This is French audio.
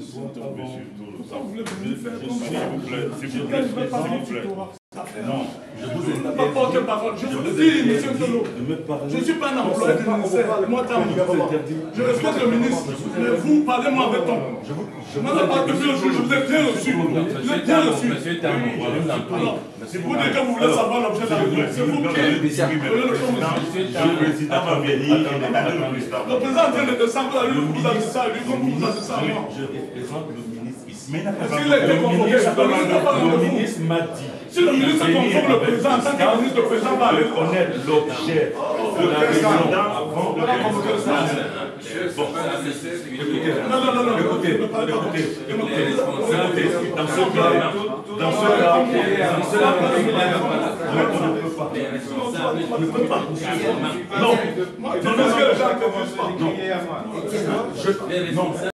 S'il vous plaît, s'il vous plaît, pas Non, je vous ai Pas porte parole. Je vous dis, monsieur Tolo. Je ne suis pas un employé du ministère. Moi, t'as Je respecte le ministre. Mais vous, parlez-moi avec ton. Je vous, depuis le jour, je vous ai bien reçu. Vous êtes bien reçu. Si vous dites que vous voulez savoir l'objet de la réunion, c'est vous qui. Prenez le temps. Le président va venir. Le président de descendre vous avez ça à lui, comme vous avez ça à moi. Je représente le ministre ici. Mais il n'a pas Le ministre, le ministre pas m'a dit. Si le ministre convoque le président, ministre, le président va aller. connaître l'objet de la réunion avant de Bon, Non, non, non, non. Écoutez, écoutez. Écoutez, dans ce cas, dans ce cas, dans ce cas, on ne peut pas. On ne peut pas poursuivre. Non, pas. je, non,